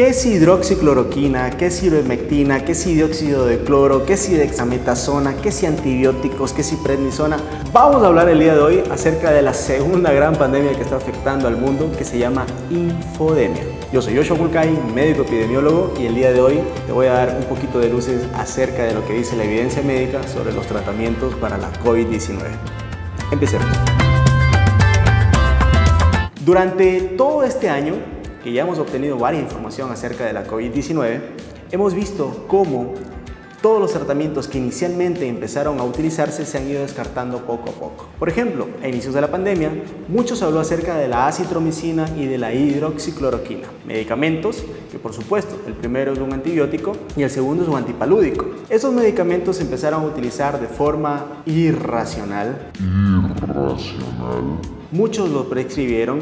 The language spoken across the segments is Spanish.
¿Qué es hidroxicloroquina? ¿Qué es ivermectina? ¿Qué es dióxido de cloro? ¿Qué es dexametasona? ¿Qué es antibióticos? ¿Qué es prednisona? Vamos a hablar el día de hoy acerca de la segunda gran pandemia que está afectando al mundo que se llama infodemia. Yo soy Yoshua Kulkai, médico epidemiólogo y el día de hoy te voy a dar un poquito de luces acerca de lo que dice la evidencia médica sobre los tratamientos para la COVID-19. Empecemos. Durante todo este año que ya hemos obtenido varias información acerca de la COVID-19, hemos visto cómo todos los tratamientos que inicialmente empezaron a utilizarse se han ido descartando poco a poco. Por ejemplo, a inicios de la pandemia, muchos habló acerca de la acitromicina y de la hidroxicloroquina, medicamentos que por supuesto, el primero es un antibiótico y el segundo es un antipalúdico. Esos medicamentos se empezaron a utilizar de forma irracional. Irracional. Muchos lo prescribieron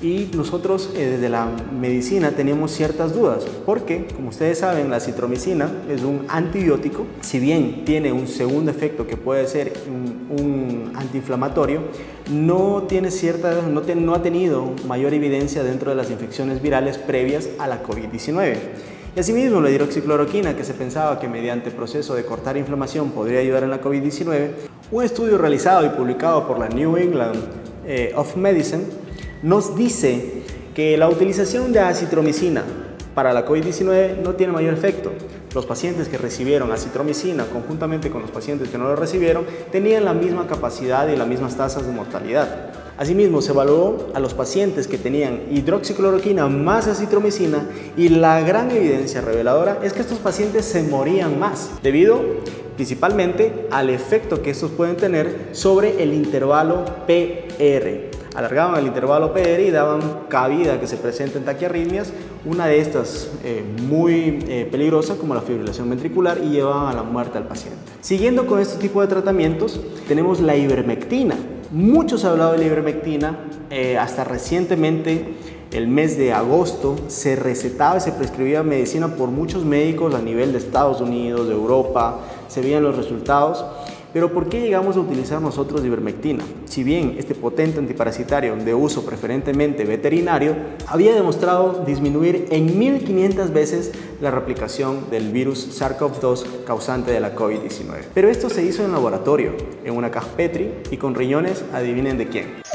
y nosotros eh, desde la medicina teníamos ciertas dudas porque, como ustedes saben, la citromicina es un antibiótico, si bien tiene un segundo efecto que puede ser un, antiinflamatorio, no, tiene cierta, no, no ha tenido mayor evidencia dentro de las infecciones virales previas a la COVID-19. Y asimismo, la hidroxicloroquina, que se pensaba que mediante proceso de cortar inflamación podría ayudar en la COVID-19, un estudio realizado y publicado por la New England eh, of Medicine nos dice que la utilización de acitromicina para la COVID-19 no tiene mayor efecto. Los pacientes que recibieron acitromicina conjuntamente con los pacientes que no lo recibieron tenían la misma capacidad y las mismas tasas de mortalidad. Asimismo, se evaluó a los pacientes que tenían hidroxicloroquina más acitromicina y la gran evidencia reveladora es que estos pacientes se morían más debido principalmente al efecto que estos pueden tener sobre el intervalo PR alargaban el intervalo PR y daban cabida a que se presenten taquiarritmias, una de estas eh, muy eh, peligrosa como la fibrilación ventricular y llevaban a la muerte al paciente. Siguiendo con este tipo de tratamientos, tenemos la ivermectina. Muchos han hablado de la ivermectina, eh, hasta recientemente el mes de agosto se recetaba y se prescribía medicina por muchos médicos a nivel de Estados Unidos, de Europa, se veían los resultados pero ¿por qué llegamos a utilizar nosotros ivermectina? Si bien este potente antiparasitario de uso preferentemente veterinario había demostrado disminuir en 1500 veces la replicación del virus SARS-CoV-2 causante de la COVID-19. Pero esto se hizo en laboratorio, en una caja Petri y con riñones, adivinen de quién.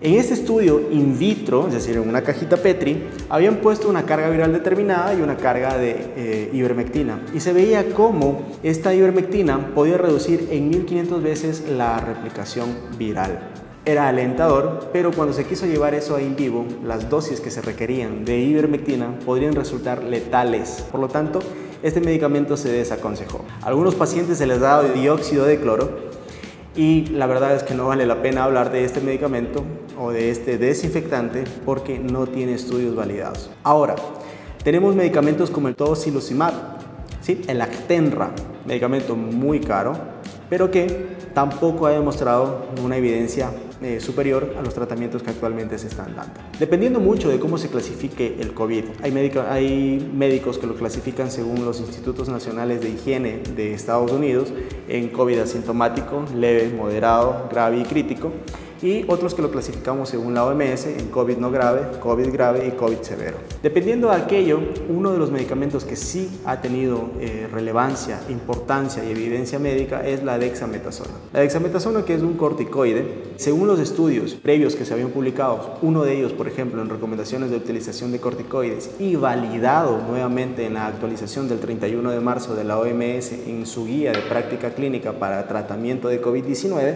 En este estudio in vitro, es decir, en una cajita Petri, habían puesto una carga viral determinada y una carga de eh, ivermectina. Y se veía cómo esta ivermectina podía reducir en 1500 veces la replicación viral. Era alentador, pero cuando se quiso llevar eso a in vivo, las dosis que se requerían de ivermectina podrían resultar letales. Por lo tanto, este medicamento se desaconsejó. A algunos pacientes se les da dióxido de cloro y la verdad es que no vale la pena hablar de este medicamento o de este desinfectante porque no tiene estudios validados. Ahora, tenemos medicamentos como el tocilizumab, ¿sí? el Actenra, medicamento muy caro, pero que tampoco ha demostrado una evidencia eh, superior a los tratamientos que actualmente se están dando. Dependiendo mucho de cómo se clasifique el COVID, hay, hay médicos que lo clasifican según los institutos nacionales de higiene de Estados Unidos en COVID asintomático, leve, moderado, grave y crítico y otros que lo clasificamos según la OMS en COVID no grave, COVID grave y COVID severo. Dependiendo de aquello, uno de los medicamentos que sí ha tenido eh, relevancia, importancia y evidencia médica es la dexametasona. La dexametasona que es un corticoide, según los estudios previos que se habían publicado, uno de ellos por ejemplo en recomendaciones de utilización de corticoides y validado nuevamente en la actualización del 31 de marzo de la OMS en su guía de práctica clínica para tratamiento de COVID-19,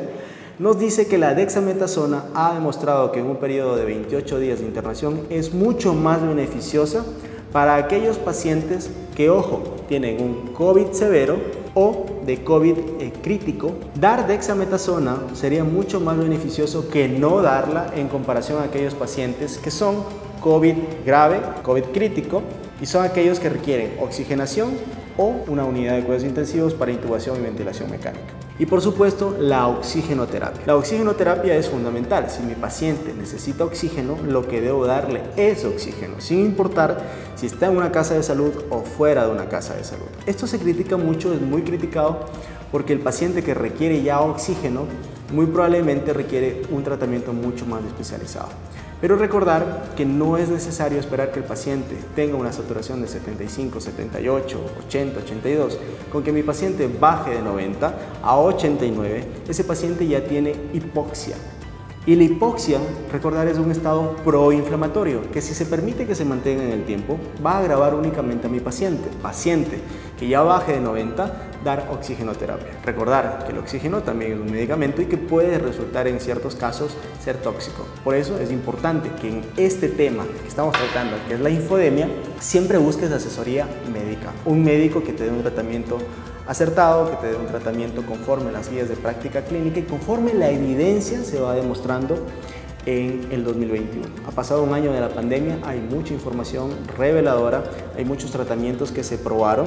nos dice que la dexametasona ha demostrado que en un periodo de 28 días de internación es mucho más beneficiosa para aquellos pacientes que, ojo, tienen un COVID severo o de COVID eh, crítico, dar dexametasona sería mucho más beneficioso que no darla en comparación a aquellos pacientes que son COVID grave, COVID crítico y son aquellos que requieren oxigenación o una unidad de cuidados intensivos para intubación y ventilación mecánica. Y por supuesto, la oxigenoterapia. La oxigenoterapia es fundamental. Si mi paciente necesita oxígeno, lo que debo darle es oxígeno, sin importar si está en una casa de salud o fuera de una casa de salud. Esto se critica mucho, es muy criticado porque el paciente que requiere ya oxígeno muy probablemente requiere un tratamiento mucho más especializado. Pero recordar que no es necesario esperar que el paciente tenga una saturación de 75, 78, 80, 82. Con que mi paciente baje de 90 a 89, ese paciente ya tiene hipoxia. Y la hipoxia, recordar, es un estado proinflamatorio que si se permite que se mantenga en el tiempo, va a agravar únicamente a mi paciente. Paciente que ya baje de 90, dar oxigenoterapia. Recordar que el oxígeno también es un medicamento y que puede resultar en ciertos casos ser tóxico. Por eso es importante que en este tema que estamos tratando, que es la infodemia, siempre busques asesoría médica. Un médico que te dé un tratamiento acertado, que te dé un tratamiento conforme las guías de práctica clínica y conforme la evidencia se va demostrando en el 2021. Ha pasado un año de la pandemia, hay mucha información reveladora, hay muchos tratamientos que se probaron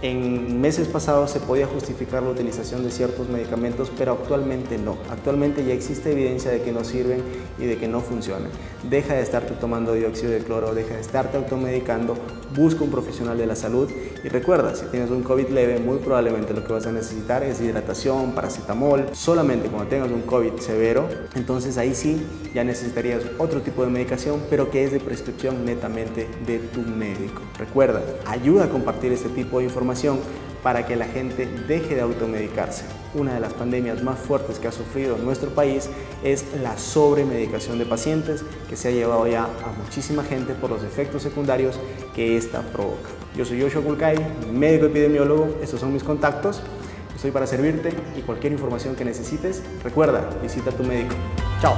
en meses pasados se podía justificar la utilización de ciertos medicamentos, pero actualmente no. Actualmente ya existe evidencia de que no sirven y de que no funcionan. Deja de estarte tomando dióxido de cloro, deja de estarte automedicando, busca un profesional de la salud y recuerda, si tienes un COVID leve, muy probablemente lo que vas a necesitar es hidratación, paracetamol. Solamente cuando tengas un COVID severo, entonces ahí sí ya necesitarías otro tipo de medicación, pero que es de prescripción netamente de tu médico. Recuerda, ayuda a compartir este tipo de información para que la gente deje de automedicarse. Una de las pandemias más fuertes que ha sufrido nuestro país es la sobremedicación de pacientes que se ha llevado ya a muchísima gente por los efectos secundarios que esta provoca. Yo soy Joshua Kulkai, médico epidemiólogo, estos son mis contactos, estoy para servirte y cualquier información que necesites, recuerda, visita a tu médico. Chao.